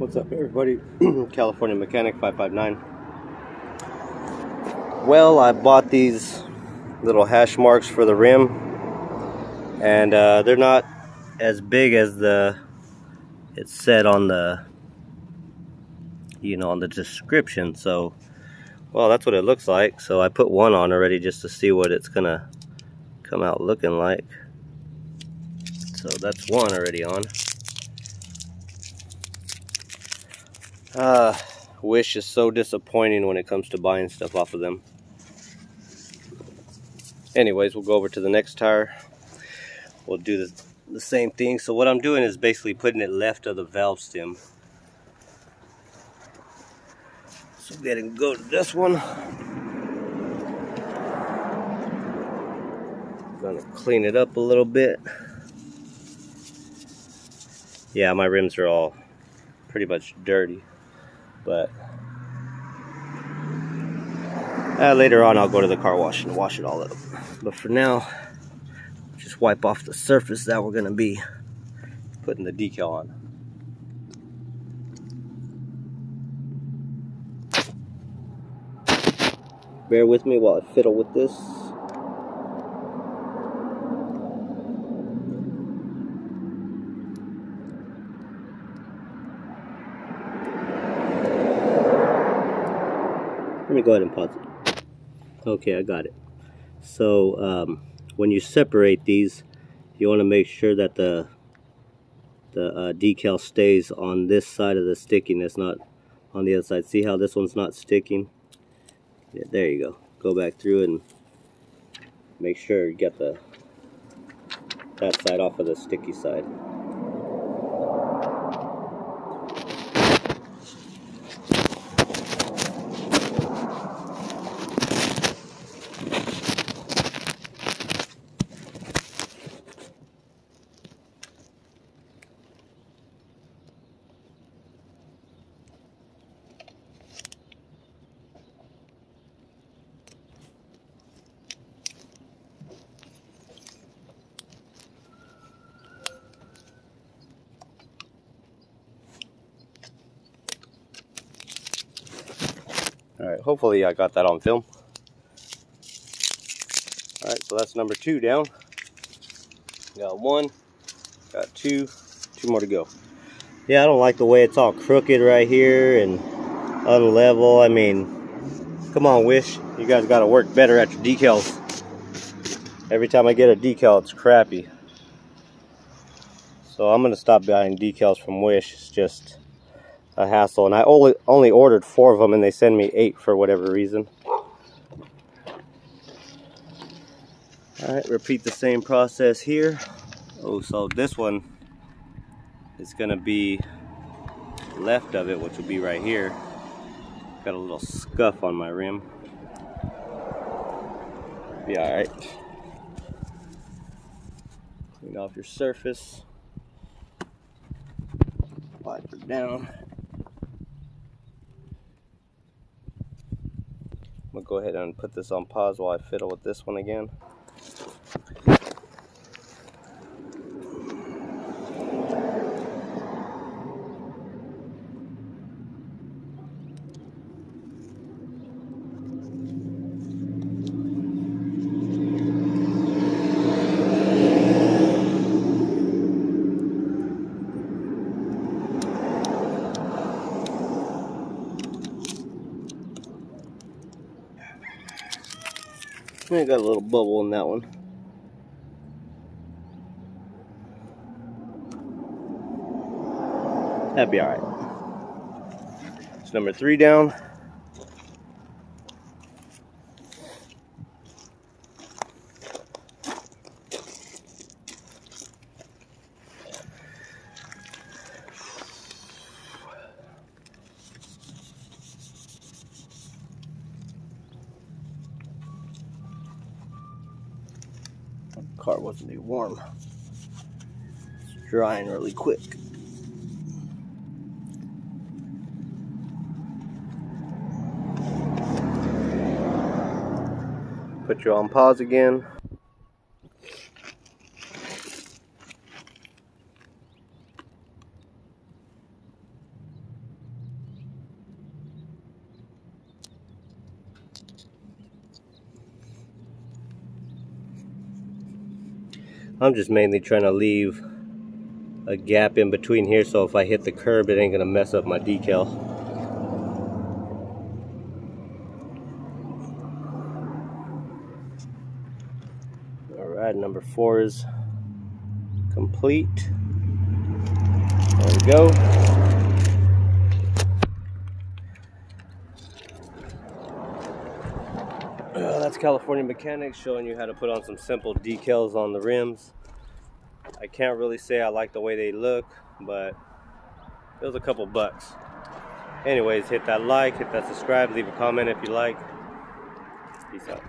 What's up, everybody? California Mechanic 559. Well, I bought these little hash marks for the rim, and uh, they're not as big as the it said on the you know on the description. So, well, that's what it looks like. So I put one on already just to see what it's gonna come out looking like. So that's one already on. Uh, Wish is so disappointing when it comes to buying stuff off of them. Anyways, we'll go over to the next tire. We'll do the, the same thing. So what I'm doing is basically putting it left of the valve stem. So ahead and go to this one. Gonna clean it up a little bit. Yeah, my rims are all pretty much dirty but uh, later on I'll go to the car wash and wash it all up. But for now, just wipe off the surface that we're gonna be putting the decal on. Bear with me while I fiddle with this. Let me go ahead and pause it. Okay, I got it. So um, when you separate these, you want to make sure that the the uh, decal stays on this side of the stickiness, not on the other side. See how this one's not sticking? Yeah, there you go. Go back through and make sure you get the that side off of the sticky side. All right, hopefully I got that on film. All right, so that's number two down. Got one, got two, two more to go. Yeah, I don't like the way it's all crooked right here and unlevel. I mean, come on, Wish. You guys got to work better at your decals. Every time I get a decal, it's crappy. So I'm going to stop buying decals from Wish. It's just a hassle. And I only, only ordered four of them and they send me eight for whatever reason. Alright, repeat the same process here. Oh, so this one is to be left of it, which will be right here. Got a little scuff on my rim. Be alright. Clean off your surface. Wipe it down. I'm gonna go ahead and put this on pause while I fiddle with this one again. I got a little bubble in that one. That'd be alright. It's number three down. Car wasn't even warm. It's drying really quick. Put you on pause again. I'm just mainly trying to leave a gap in between here so if I hit the curb it ain't gonna mess up my decal. Alright, number four is complete. There we go. California Mechanics showing you how to put on some simple decals on the rims. I can't really say I like the way they look, but it was a couple bucks. Anyways, hit that like, hit that subscribe, leave a comment if you like. Peace out.